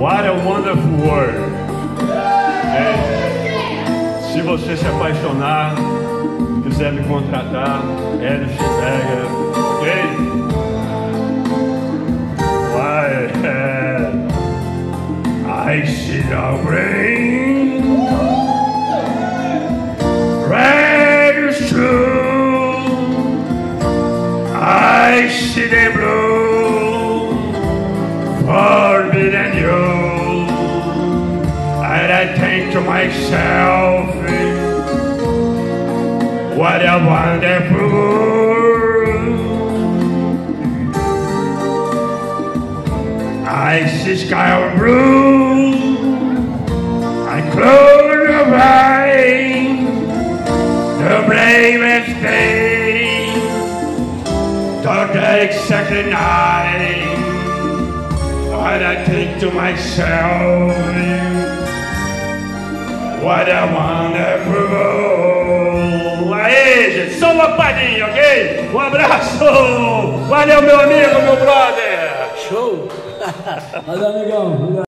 What a wonderful world. É, se você se apaixonar, quiser me contratar, Hélio Schneger, ok? Why, I see the rain, red is true, I see the blue, I think to myself, what a wonderful world. I see sky blue, I close the eyes, the bravest day, the exactly night. What I think to myself, what a wonderful world. Aê, gente, só uma palhinha, ok? Um abraço! Valeu, meu amigo, meu brother! Show! Valeu, amigão.